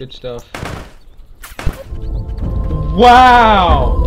Good stuff. Wow!